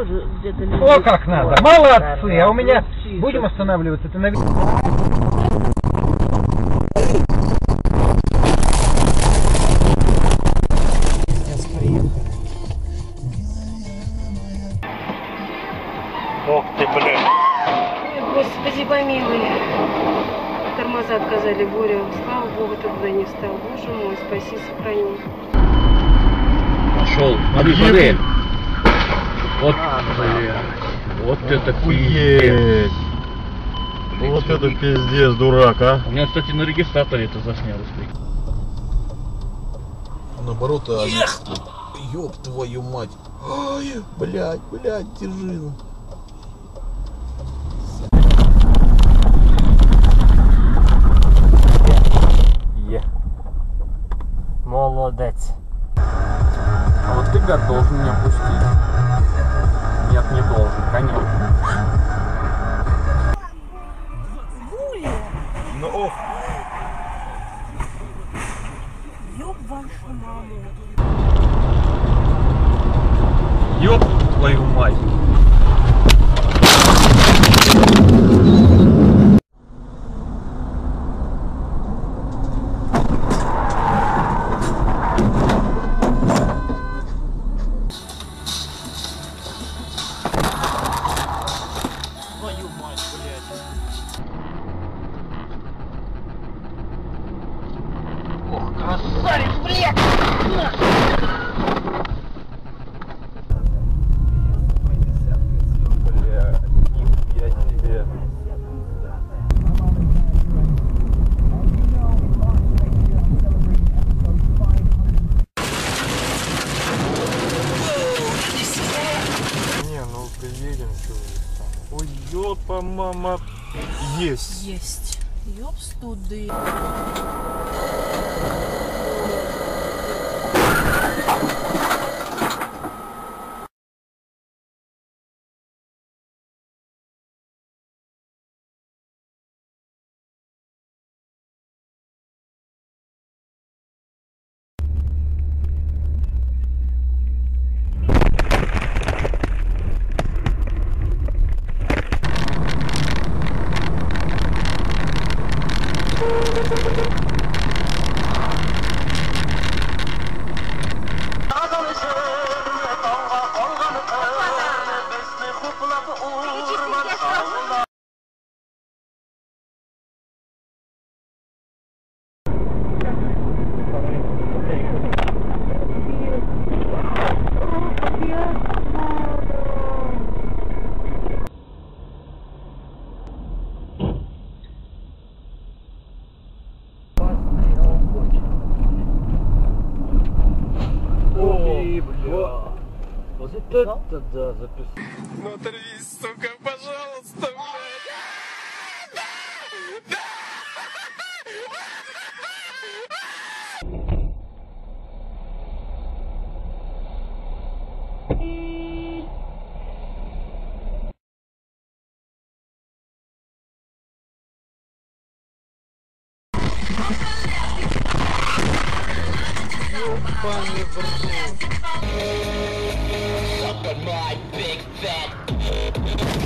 О, как надо. Молодцы. А у меня будем останавливаться. Это на... Ох ты, блин. Ой, Господи, помилуй. Тормоза отказали Боря. Слава Богу, ты туда не встал. Боже мой, спаси, сохрани. Пошел. Смотри, смотри. Вот, блин. Вот это пиздец. Вот это пиздец, дурак, а. У меня, кстати, на регистраторе это заснялось. Наоборот, а Ёб твою мать. Ай, блядь, блядь, держи. ну. Е. Молодец. А вот ты, должен меня пустить. Нет, не должен, конечно. Ну, ох. Ёб твою мать. Не, ну приедем, что. Ой, ёпа, мама. Есть. Есть. Йопс туди. Вот это да, записал. Ну оторвись, сука, пожалуйста, блядь. Suck on my big fat.